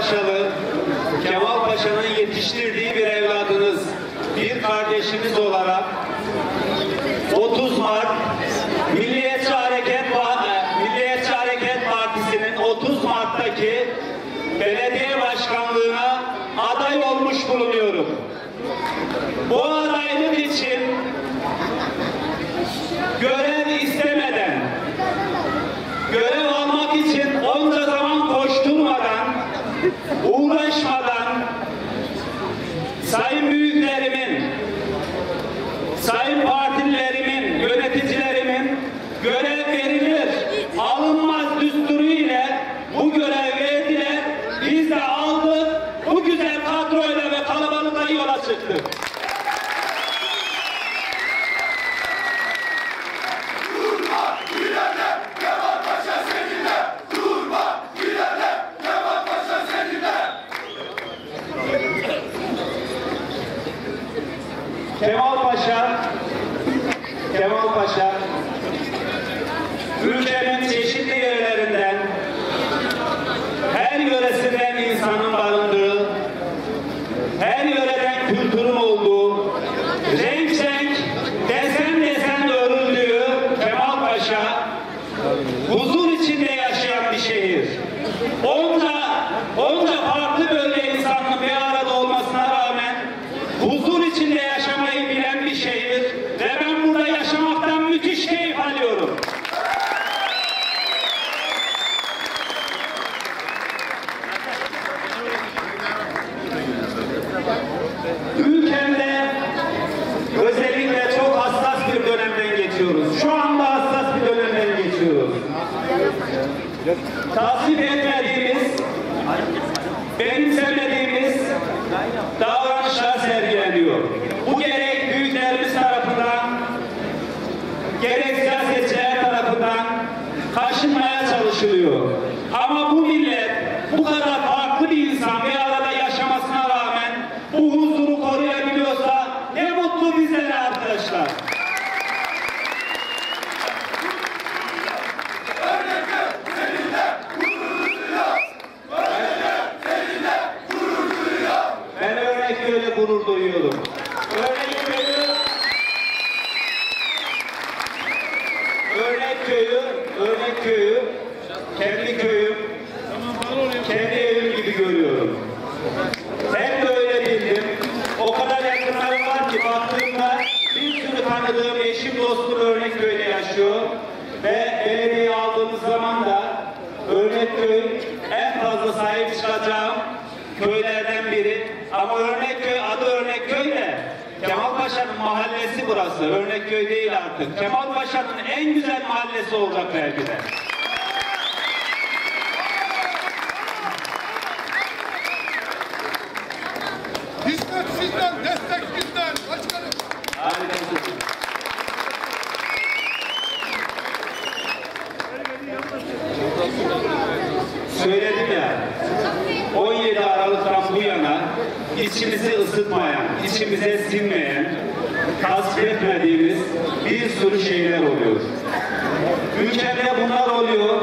Paşalı, Kemal Paşa'nın yetiştirdiği bir evladınız, bir kardeşiniz olarak Lieutenant içimizi ısıtmayan, içimize sinmeyen, tasvip etmediğimiz bir sürü şeyler oluyor. Ülkemde bunlar oluyor,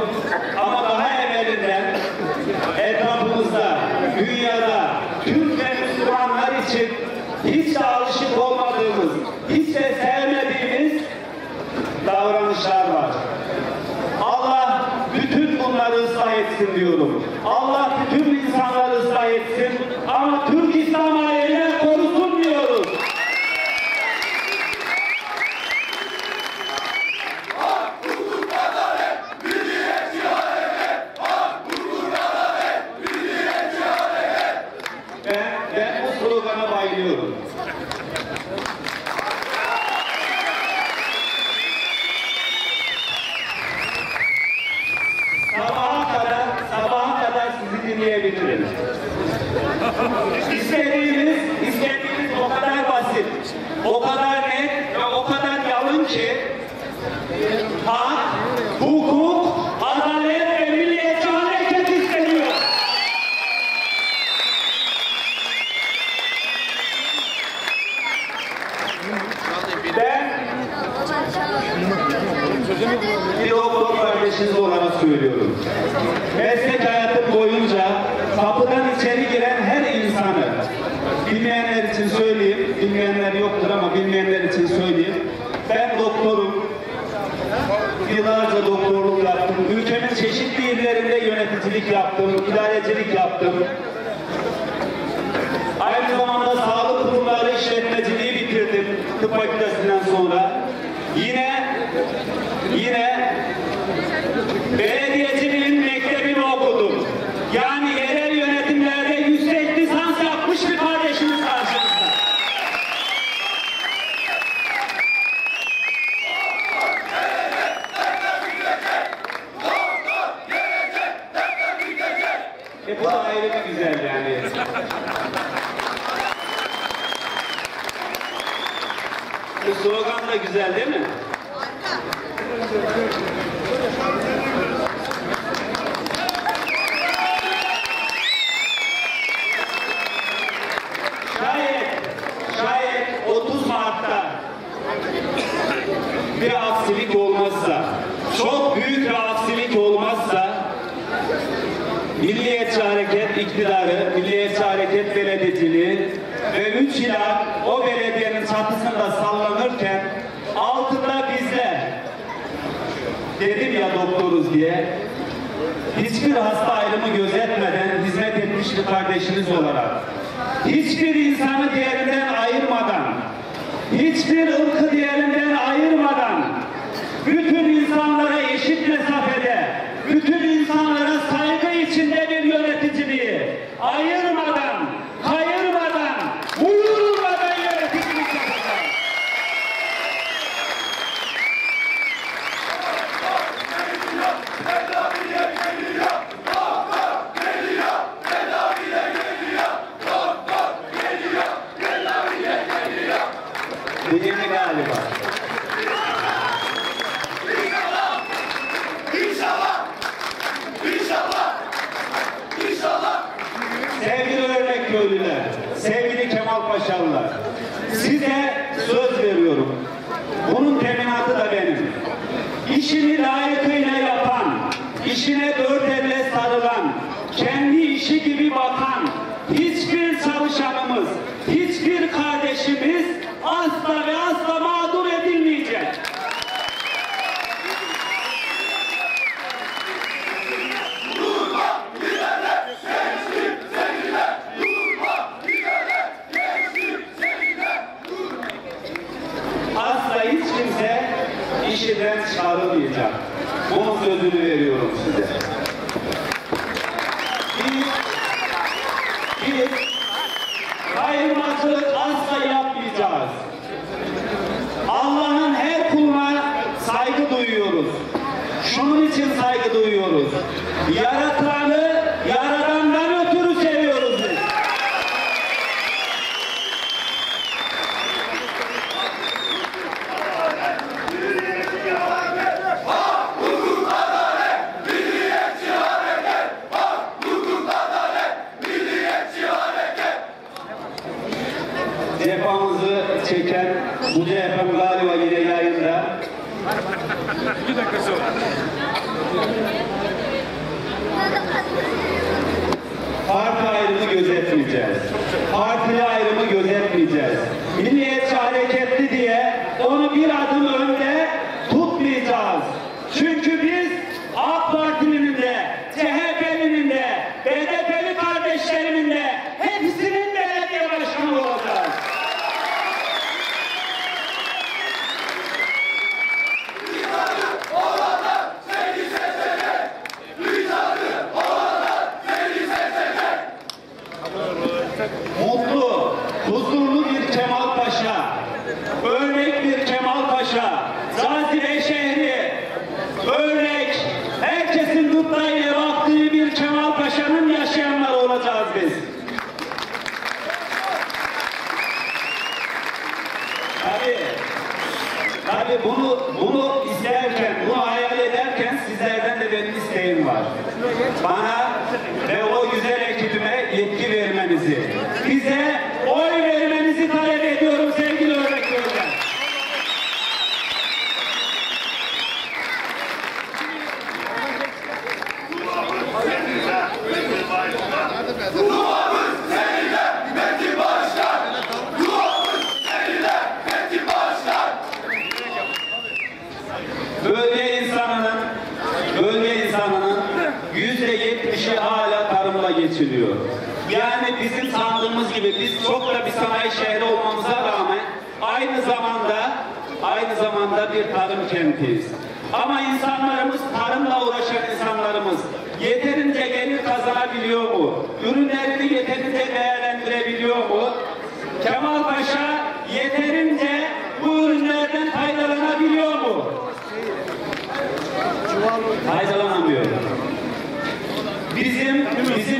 Baja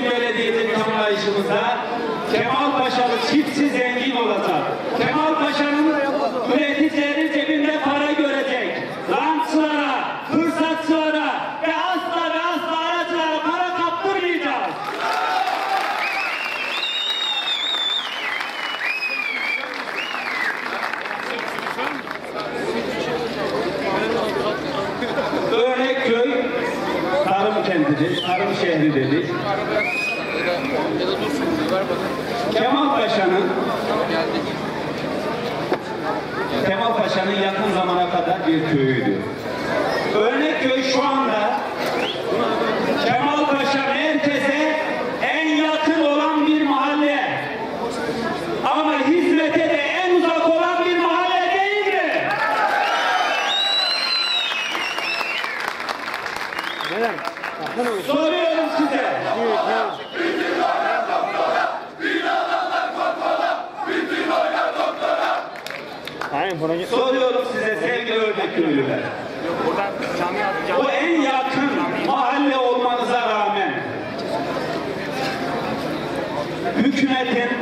Büyükşehir Belediye'nin anlayışımıza げてです gönüllüler. O en yakın mahalle olmanıza rağmen hükümetin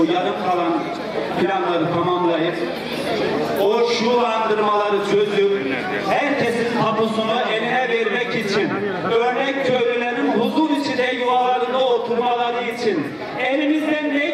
bu yarım kalan planları tamamlayıp o şulandırmaları çözüp herkesin tapusunu eline vermek için örnek köylülerin huzur içinde yuvalarında oturmaları için elimizden ne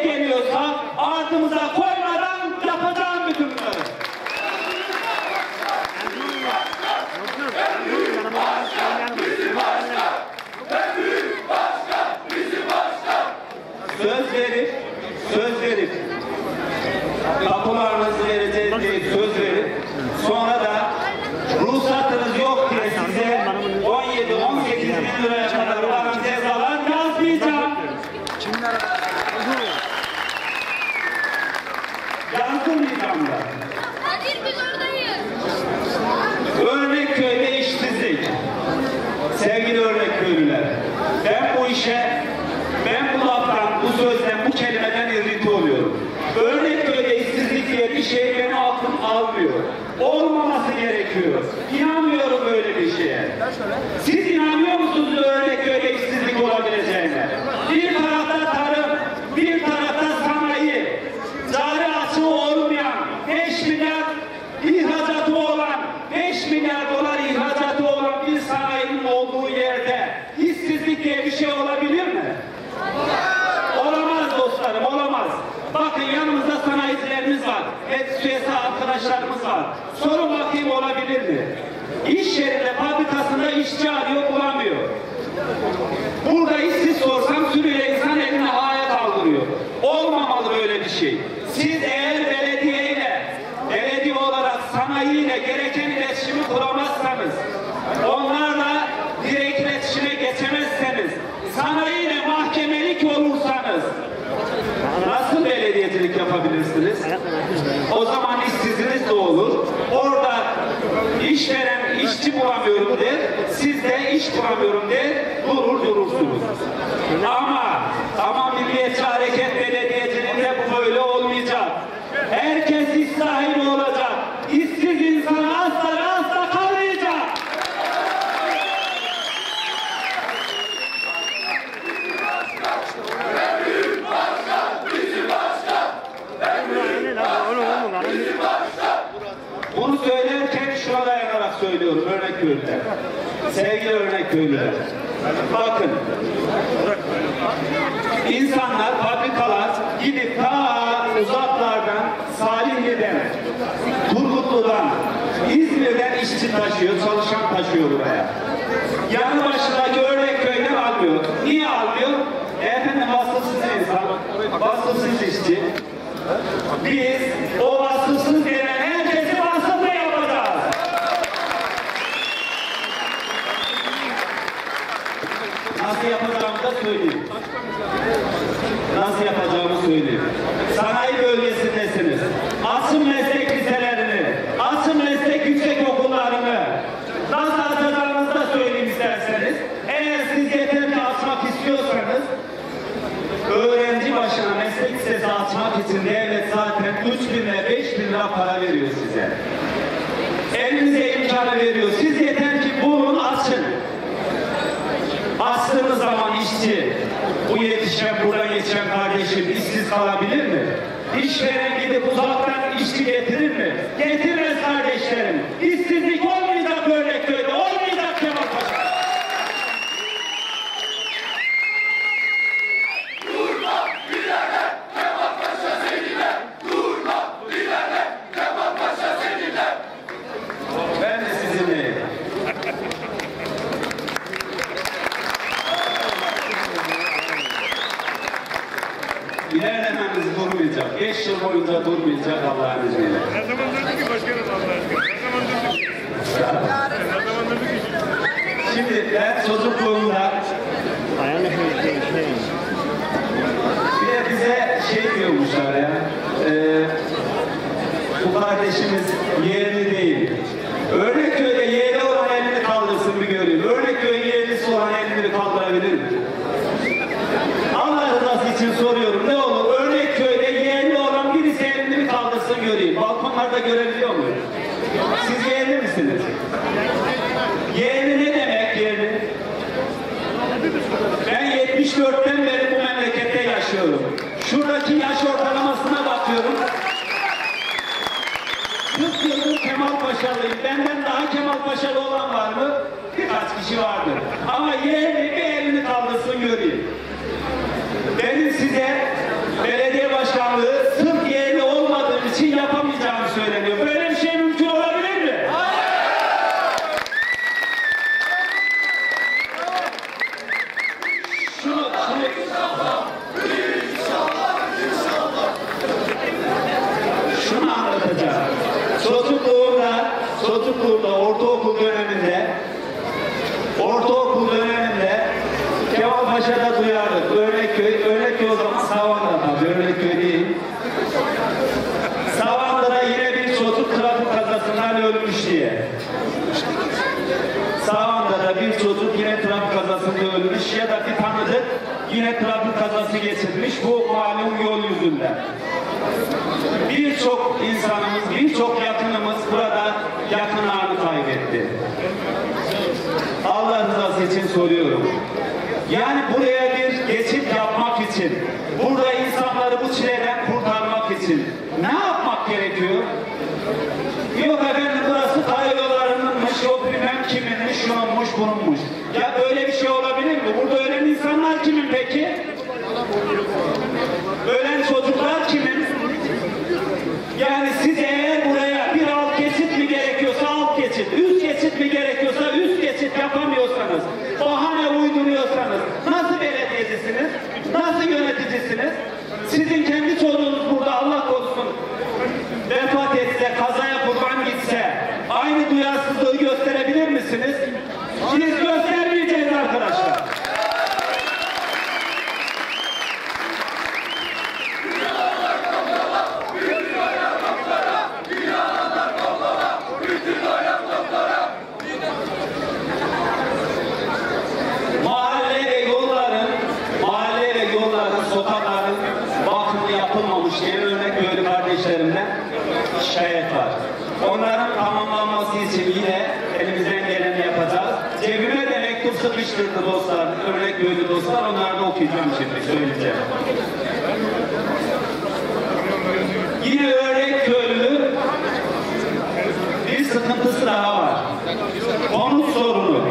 milyar dolar ihracatı olan bir sanayinin olduğu yerde işsizlik diye bir şey olabilir mi? Olamaz dostlarım, olamaz. Bakın yanımızda sanayicilerimiz var, SÜES'e arkadaşlarımız var. Sorun bakayım olabilir mi? İş yerinde, fabrikasında işçi arıyor, bulamıyor. Burada işsiz sorsam sürüyle insan eline havaya kaldırıyor. Olmamalı böyle bir şey. Siz bulamıyorum der, siz de iş bulamıyorum der, durur durursunuz. Ama örnek. Sevgili örnek köylüler. Bakın. İnsanlar, fabrikalar gidip ta uzaklardan, Salihli'den, Turgutlu'dan, İzmir'den işçi taşıyor, çalışan taşıyor buraya. Yanı başındaki örnek köyden almıyor. Niye almıyor? Efendim vasıfsız insan, vasıfsız işçi. Biz o vasıfsız gelen herkesi vasıflı yapacağız. Nasıl yapacağımı da söyleyeyim. Nasıl yapacağımı söyleyeyim. Sanayi bölgesindesiniz. Açın meslek liselerini, açın meslek yüksek okullarını. Nasıl açacağınızı da söyleyeyim isterseniz. Eğer siz yeter ki açmak istiyorsanız, öğrenci başına meslek lisesi açmak için devlet zaten 3 bin ile 5 bin lira para veriyor size. Elinize imkanı veriyor. Siz yeter ki bulun açın. Açtığınız zaman işçi, bu yetişen, buradan yetişen kardeşim işsiz kalabilir mi? İşveren gidip uzaktan işçi getirir mi? Getirmez kardeşlerim. İşsizlik olmayacak örnek köyde, olmayacak Kemal Paşa. Ben de sizinleyim. İlerlememiz durmayacak. Beş yıl boyunca durmayacak Allah'ın izniyle. Ne zaman durdu ki başkanım Allah aşkına? Ne zaman durdu ki? Ne zaman durdu ki? Şimdi ben çocukluğumda Ayağını şöyle şey. bir de bize şey diyormuşlar ya. E, bu kardeşimiz yeğeni değil. Örnekköy'de yeğeni olan elini kaldırsın bir göreyim. Örnekköy'ün yeğenisi olan elini kaldırabilir mi? Allah rızası için soruyorum. Ne olur Örnekköy'de yeğeni olan birisi elini bir kaldırsın göreyim. Balkonlarda görebiliyor muyum? Siz yeğeni misiniz? Yeğeni ne demek yeğeni? Ben 74'ten beri bu memlekette yaşıyorum. Şuradaki yaş ortalamasına bakıyorum. 40 yıldır Kemal Paşalıyım. Benden daha Kemal Paşalı olan var mı? Birkaç kişi vardır. Ama yeğeni bir elini kaldırsın göreyim. Benim size soruyorum. Yani buraya bir geçit yapmak için, burada insanları bu çileden kurtarmak için ne yapmak gerekiyor? Yok efendim burası karayollarınınmış, yok bilmem kiminmiş, şununmuş, bununmuş. Ya böyle bir şey olabilir mi? Burada ölen insanlar kimin peki? Ölen çocuklar kimin? Yani siz eğer buraya bir alt geçit mi gerekiyorsa alt geçit, üst geçit mi gerekiyorsa üst geçit yapamıyorsanız, bahane uyduruyorsanız nasıl belediyecisiniz? Nasıl yöneticisiniz? Kendi çocuğunuz burada Allah korusun vefat etse, kazaya kurban gitse aynı duyarsızlığı gösterebilir misiniz? Biz onların tamamlanması için yine elimizden geleni yapacağız. Cebime de mektup sıkıştırdı dostlar, örnek böyle dostlar. Onları da okuyacağım şimdi, söyleyeceğim. Yine örnek köylü bir sıkıntısı daha var. Konut sorunu.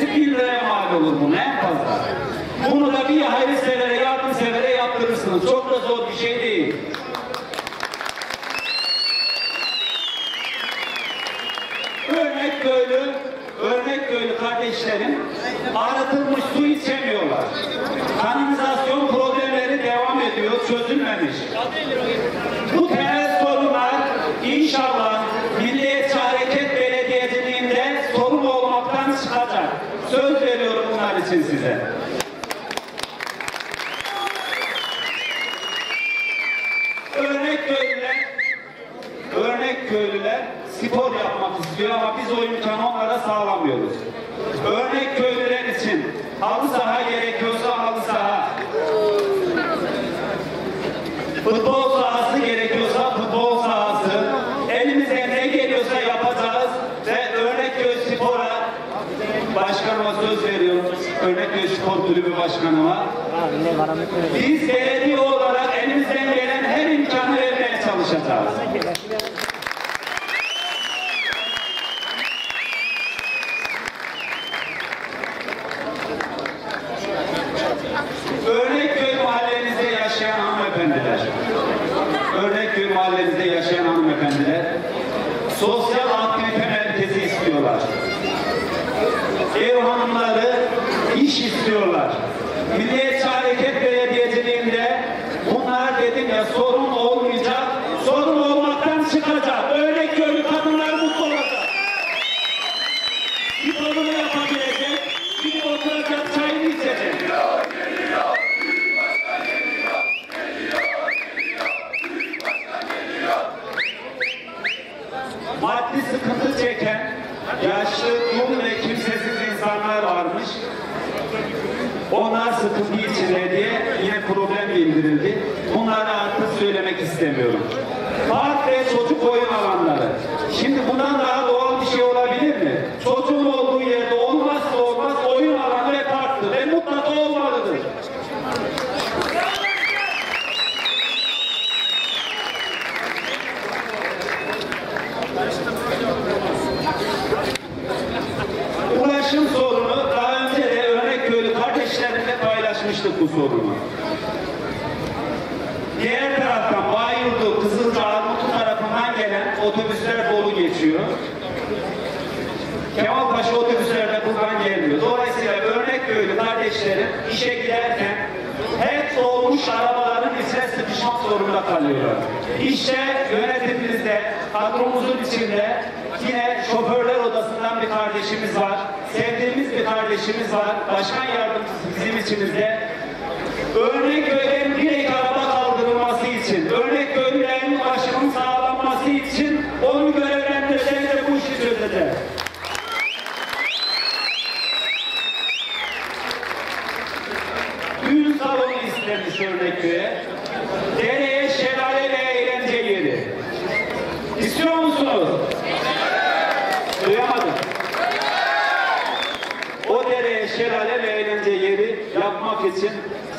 tanesi 1 mal olur bunu en fazla. Bunu da bir hayırsevere, yardımsevere yaptırırsınız. Çok da zor bir şey değil. Örnek böyle, örnek böyle kardeşlerim aratılmış su içemiyorlar. Kanalizasyon problemleri devam ediyor, çözülmemiş. Bu Başkanıma. Biz belediye olarak elimizden gelen her imkanı vermeye çalışacağız. gençlerin işe giderken hep soğumuş arabaların içine sıkışmak zorunda kalıyorlar. İşte yönetimimizde, kadromuzun içinde yine şoförler odasından bir kardeşimiz var. Sevdiğimiz bir kardeşimiz var. Başkan yardımcısı bizim içimizde. Örnek öğren direkt araba kaldırılması için, örnek öğren ulaşımın sağlanması için onu görevlendirsen de bu işi çözecek.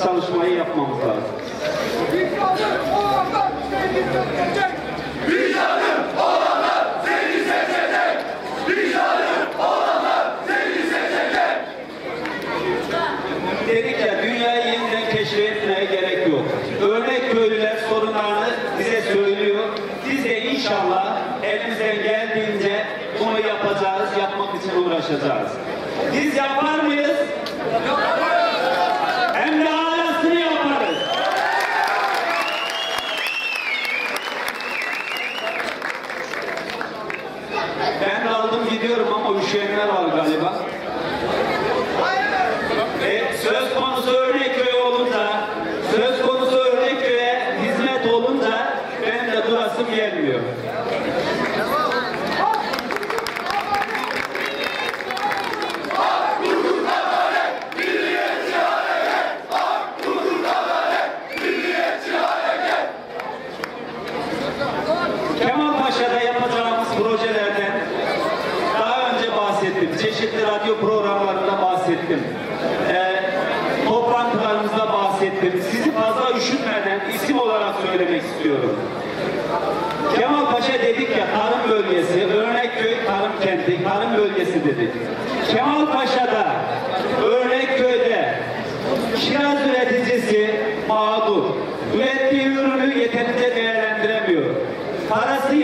çalışmayı yapmamız lazım. Dedik ya dünyayı yeniden keşfetmeye gerek yok. Örnek köylüler sorunlarını bize söylüyor. Biz de inşallah elimizden geldiğince bunu yapacağız, yapmak için uğraşacağız. Biz yapar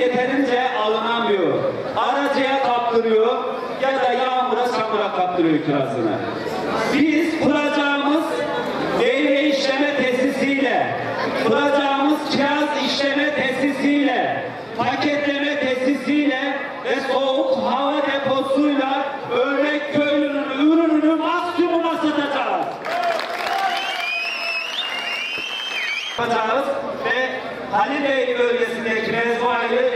yeterince alınamıyor. Aracıya kaptırıyor ya da yağmura çamura kaptırıyor kirazını. Biz kuracağımız devre işleme tesisiyle, kuracağımız kiraz işleme tesisiyle, paketleme tesisiyle ve soğuk hava deposuyla örnek köylünün ürününü maksimuma satacağız. yapacağız ve Halil Bey bölgesindeki mezbaayı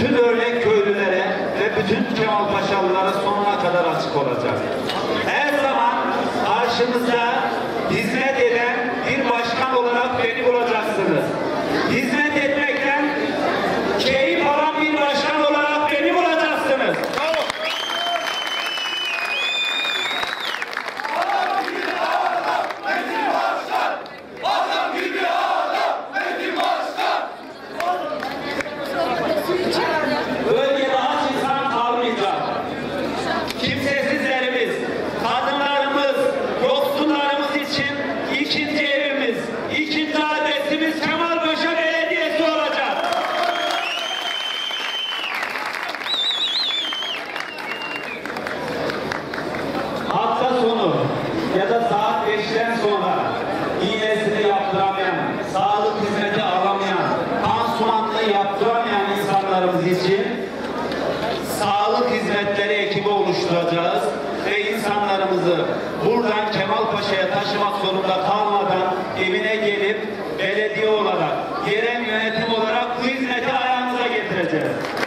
bütün örnek köylülere ve bütün Kemal Paşalılara yerel yönetim olarak bu hizmeti ayağımıza getireceğiz.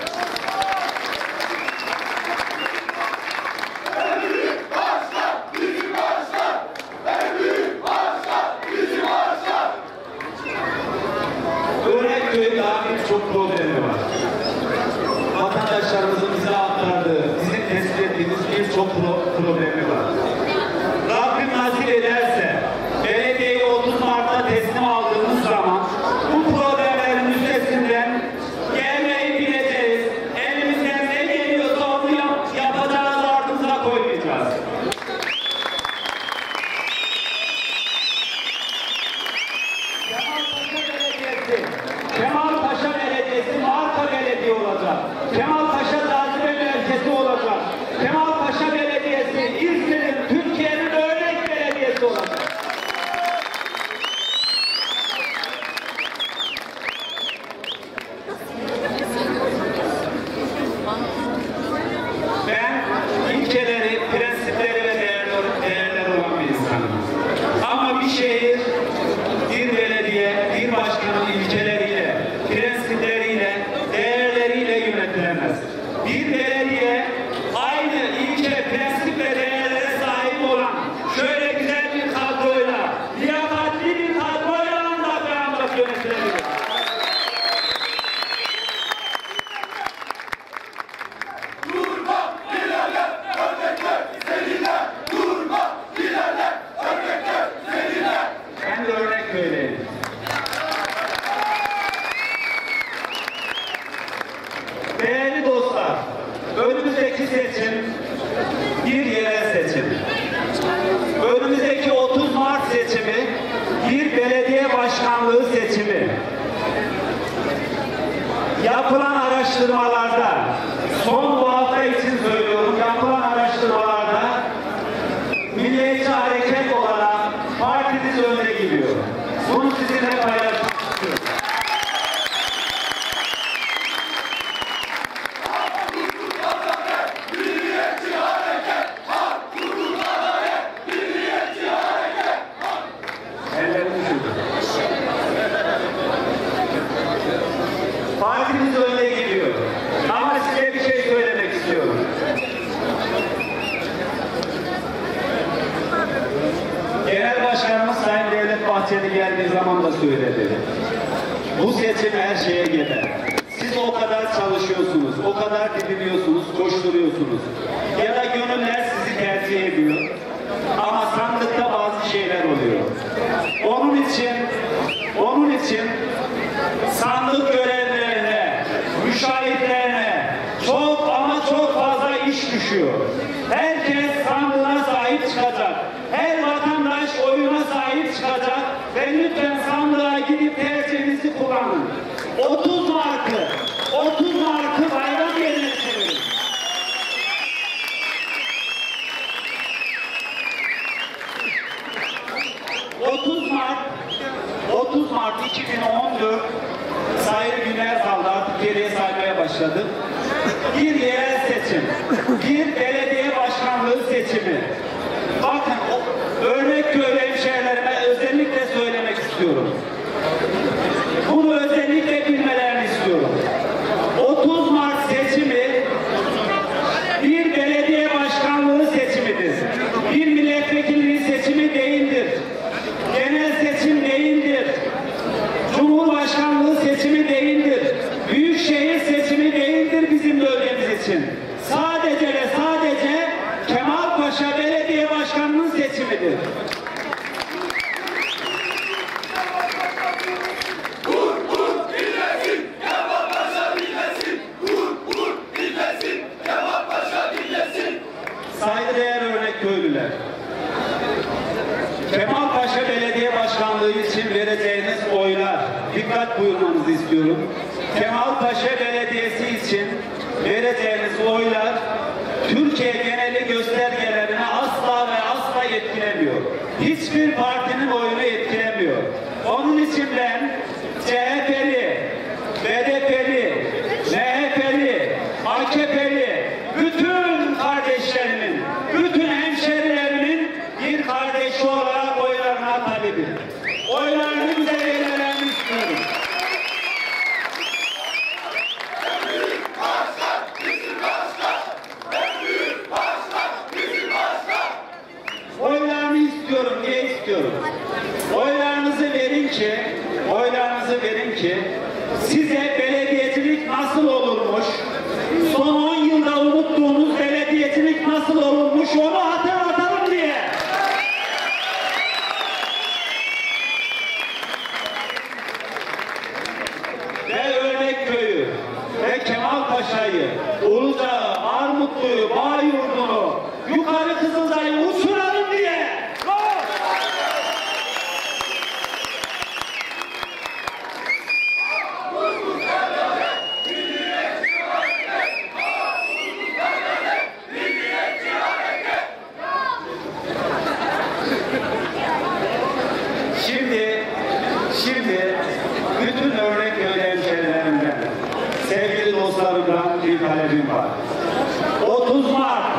bir yerel seçim, bir belediye başkanlığı seçimi. Bakın örnek köy hemşehrilerime özellikle söylemek istiyorum. bütün örnek ve sevgili dostlarımdan bir talebim var. 30 Mart